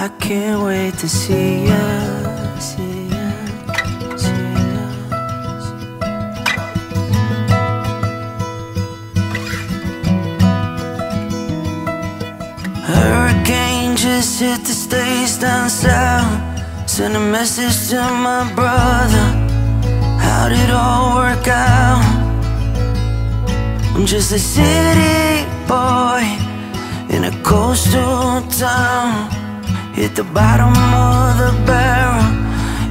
I can't wait to see ya, see ya, see ya. Hurricane just hit the states down south. Send a message to my brother. How did it all work out? I'm just a city boy in a coastal town. Hit the bottom of the barrel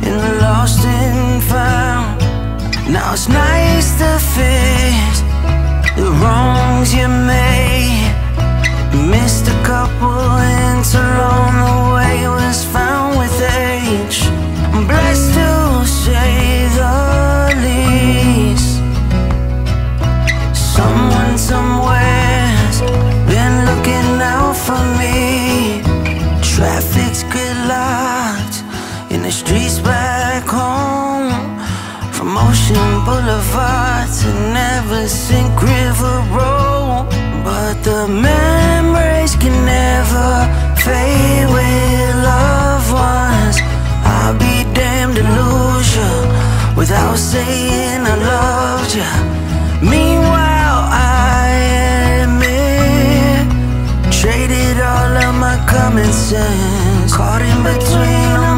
in the lost and found. Now it's nice to fix the wrongs you made. Traffic's gridlocked in the streets back home. From Ocean Boulevard to Neversink River Road. But the memories can never fade with loved ones. I'll be damned to lose you without saying I loved you. Meanwhile, common sense. Caught in between